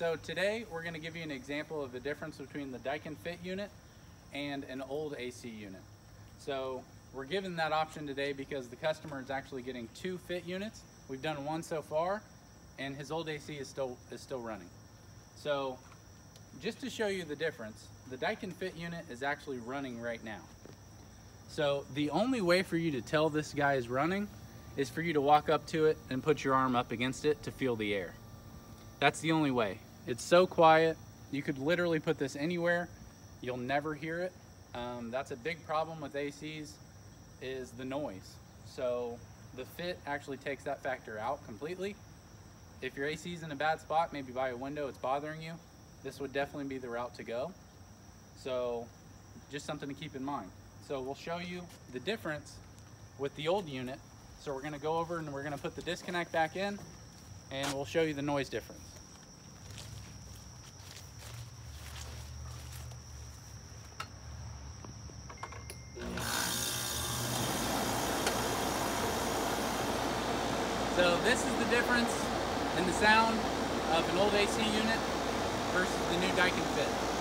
So today we're going to give you an example of the difference between the Daikin Fit unit and an old AC unit. So we're given that option today because the customer is actually getting two fit units. We've done one so far and his old AC is still, is still running. So just to show you the difference, the Daikin Fit unit is actually running right now. So the only way for you to tell this guy is running is for you to walk up to it and put your arm up against it to feel the air. That's the only way. It's so quiet. You could literally put this anywhere. You'll never hear it. Um, that's a big problem with ACs is the noise. So the fit actually takes that factor out completely. If your AC is in a bad spot, maybe by a window, it's bothering you, this would definitely be the route to go. So just something to keep in mind. So we'll show you the difference with the old unit. So we're gonna go over and we're gonna put the disconnect back in and we'll show you the noise difference. So this is the difference in the sound of an old AC unit versus the new Daikin Fit.